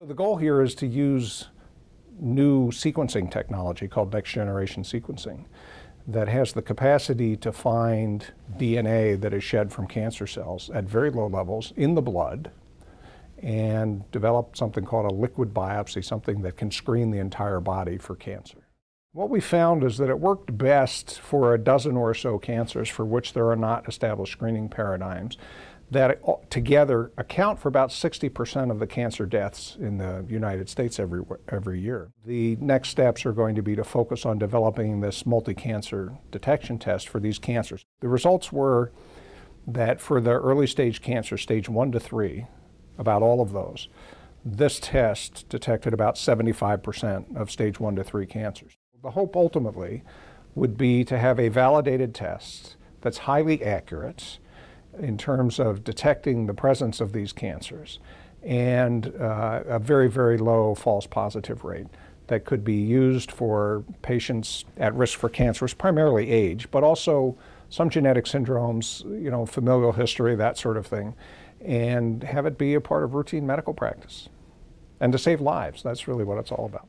The goal here is to use new sequencing technology called next generation sequencing that has the capacity to find DNA that is shed from cancer cells at very low levels in the blood and develop something called a liquid biopsy, something that can screen the entire body for cancer. What we found is that it worked best for a dozen or so cancers for which there are not established screening paradigms that together account for about 60% of the cancer deaths in the United States every, every year. The next steps are going to be to focus on developing this multi-cancer detection test for these cancers. The results were that for the early stage cancer, stage one to three, about all of those, this test detected about 75% of stage one to three cancers. The hope ultimately would be to have a validated test that's highly accurate in terms of detecting the presence of these cancers and uh, a very, very low false positive rate that could be used for patients at risk for cancers, primarily age, but also some genetic syndromes, you know, familial history, that sort of thing, and have it be a part of routine medical practice. And to save lives, that's really what it's all about.